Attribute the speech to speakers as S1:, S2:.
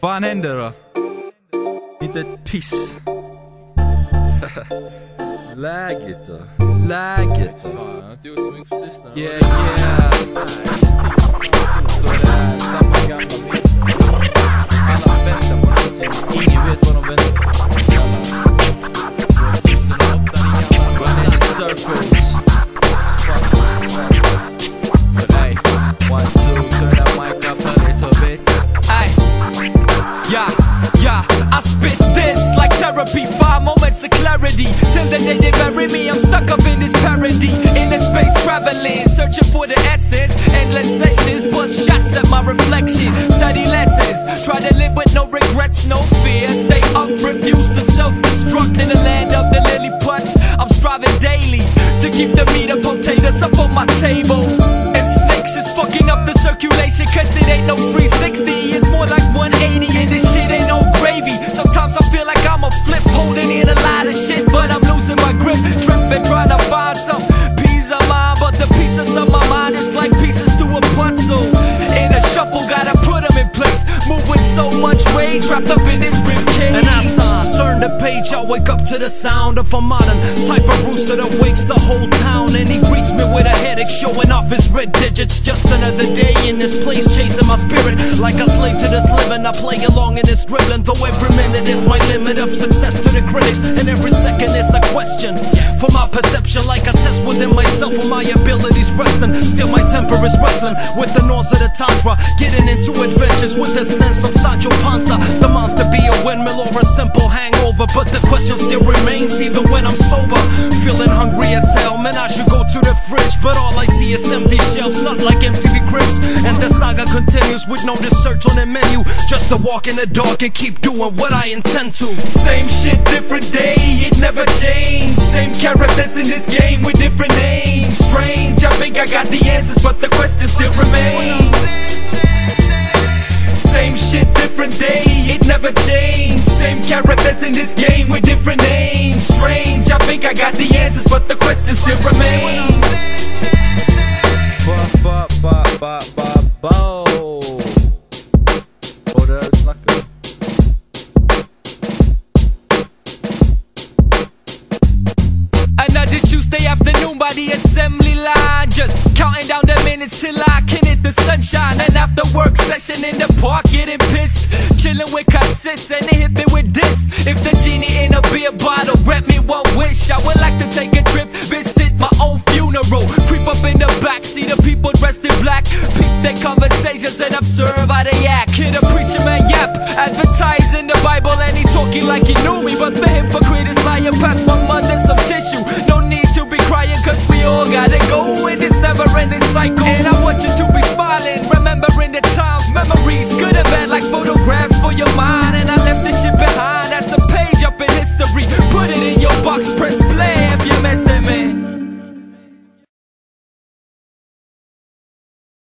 S1: fan händer då? Inte ett piss. Läget då? Läget?
S2: Fan, jag har inte gjort så mycket på sistone.
S1: Yeah yeah.
S3: Yeah, I spit this like therapy. Five moments of clarity. Till the day they bury me, I'm stuck up in this parody. In this space traveling, searching for the essence. Endless sessions, bust shots at my reflection. Study lessons, try to live with no regrets, no fear. Stay up, refuse to self destruct in the land of the lily pads. I'm striving daily to keep the meat and potatoes up on my table. And snakes is fucking up the circulation, cause it ain't no 360. It's more like 180, and this shit ain't flip, holding in a lot of shit, but I'm losing my grip. Tripping, trying to find some peace of mind, but the pieces of my mind is like pieces to a puzzle. In a shuffle, gotta put them in place. Move with so much weight, trapped up in this rib cage.
S4: And I turn the page, I wake up to the sound of a modern type of rooster that wakes the whole town. Headache, showing off his red digits. Just another day in this place, chasing my spirit. Like a slave to this living, I play along in this dribbling. Though every minute is my limit of success to the critics, and every second is a question. For my perception, like a within myself, for my abilities resting. Still, my temper is wrestling with the noise of the tantra. Getting into adventures with the sense of Sancho Panza. The monster be a windmill or a simple hangover. But the question still remains even when I'm sober. Feeling hungry as hell, man, I should go to the fridge. But all I see is empty shelves, not like MTV Cribs. And the saga continues with no research on the menu. Just to walk in the dark and keep doing what I intend to.
S3: Same shit, different day, it never changed. Same characters in this game with different names. Strange, I think I got the answers, but the question still remains. Same shit, different day, it never changed. Same characters in this game with different names. Strange, I think I got the answers, but the question still remains. By the assembly line. Just counting down the minutes till I can hit the sunshine. And after work session in the park, getting pissed. Chilling with cassettes and they hit me with this. If the genie in a beer bottle rent me one wish, I would like to take a trip, visit my own funeral. Creep up in the back, see the people dressed in black. Peep their conversations and observe how they act. Hear the preacher man yap, friendly cycle. And I